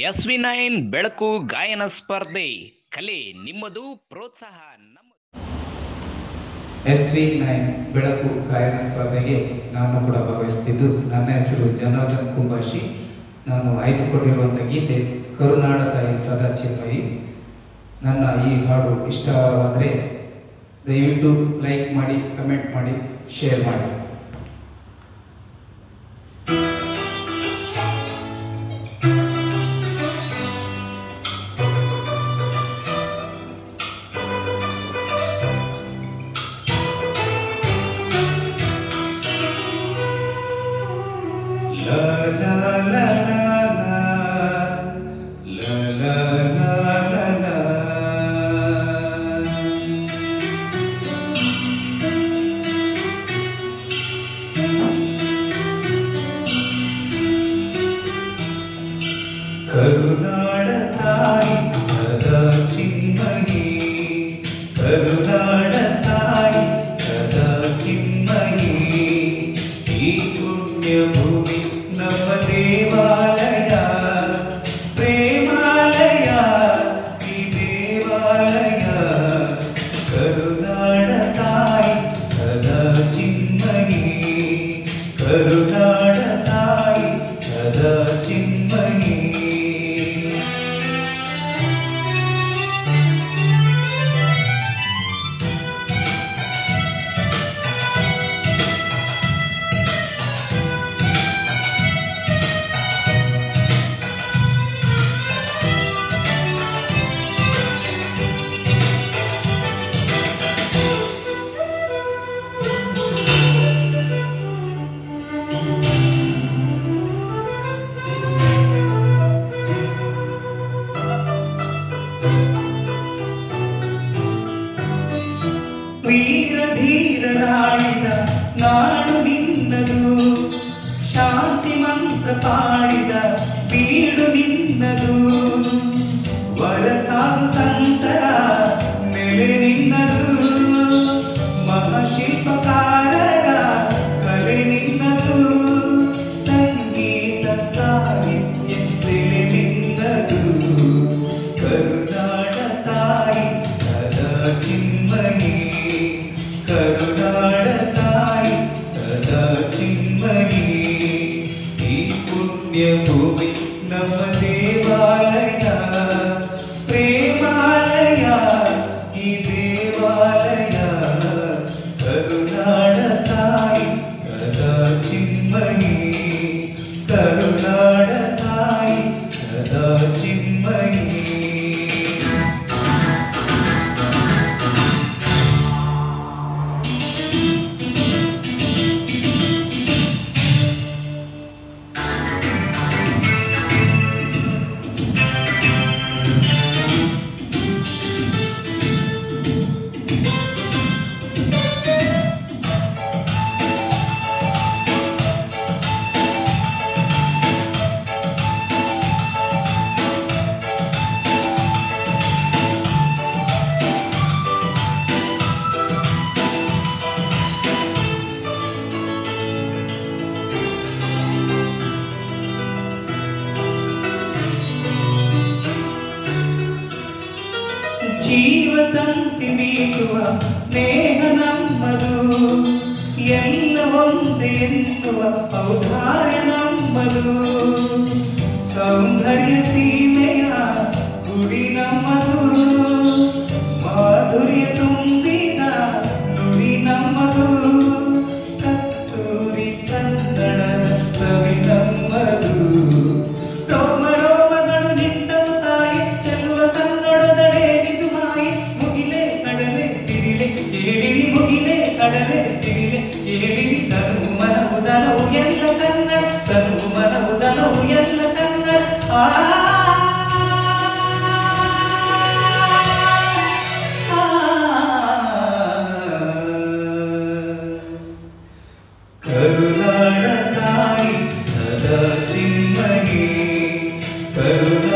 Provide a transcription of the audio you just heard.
S V nine ಬೆಳಕು ಗಾಯನ ಸ್ಪರ್ಧೆ. ಕಲೆ ನಿಮ್ಮದು, ಪ್ರೋತ್ಸಾಹ ನಮ್ಮ ಎಸ್ ವಿ ನೈನ್ ಬೆಳಕು ಗಾಯನ ಸ್ಪರ್ಧೆಗೆ ನಾನು ಕೂಡ ಭಾಗವಹಿಸುತ್ತಿದ್ದು, ನನ್ನ ಹೆಸರು ಜನಾರ್ದನ್ ಕುಂಬಾಶಿ. ನಾನು ಆಯ್ದುಕೊಂಡಿರುವಂಥ ಗೀತೆ, ಕರುನಾಡ ತಾಯಿ ಸದಾ ನನ್ನ ಈ ಹಾಡು ಇಷ್ಟವಾದರೆ ದಯವಿಟ್ಟು ಲೈಕ್ ಮಾಡಿ, ಕಮೆಂಟ್ ಮಾಡಿ, ಶೇರ್ ಮಾಡಿ. ಕರುನಾಡ ತಾಯಿ ಸದಾ ಚಿನ್ಮಯಿ ಕರುನಾಡ ತಾಯಿ ಸದಾ ಚಿನ್ಮಯಿ ಈ ಪುಣ್ಯ ಭೂಮಿ ನಮ್ಮ ದೇವಾಲಯ ಪ್ರೇಮಾಲಯ ಈ ದೇವಾಲಯ ಕರುನಾಡ ತಾಯಿ ಸದಾ ಚಿನ್ಮಯಿ ಕರುನಾಡ ತಾಯಿ ಸದಾ ಚಿನ್ಮಯಿ ವೀರ ಧೀರರಾಳಿದ ನಾಡು ನಿನ್ನದು ಶಾಂತಿ ಮಂತ್ರ ಪಾಡಿದ ಬೀಡು ನಿನ್ನದು ಜೀವದಂತಿ ಮೀಟುವ ಸ್ನೇಹ ನಮ್ಮದು. ಎಲ್ಲ ಒಂದೇ ಎನ್ನುವ ಔದಾರ್ಯ ನಮ್ಮದು. ಸೌಂದರ್ಯ ಸೀಮೆಯ ಗುಡಿ ನಮ್ಮದು. करुणा